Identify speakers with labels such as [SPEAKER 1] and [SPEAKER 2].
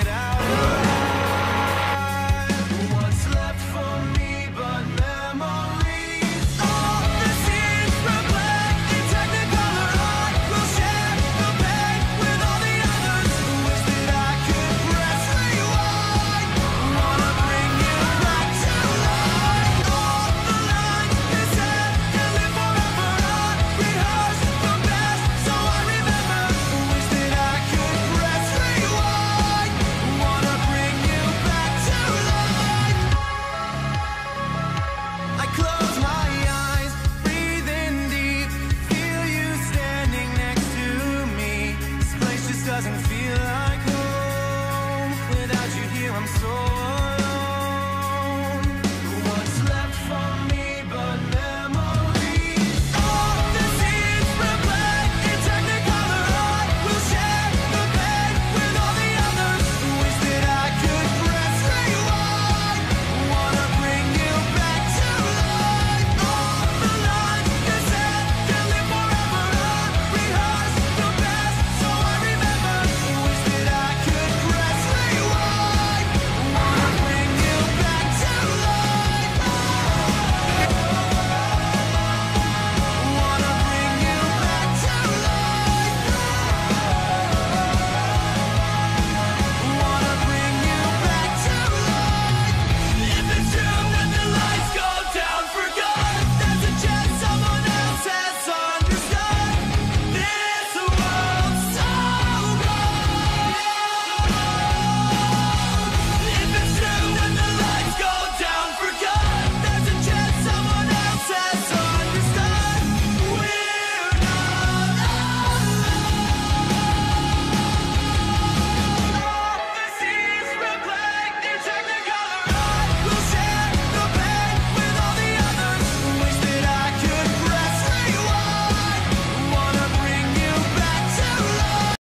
[SPEAKER 1] it out. doesn't feel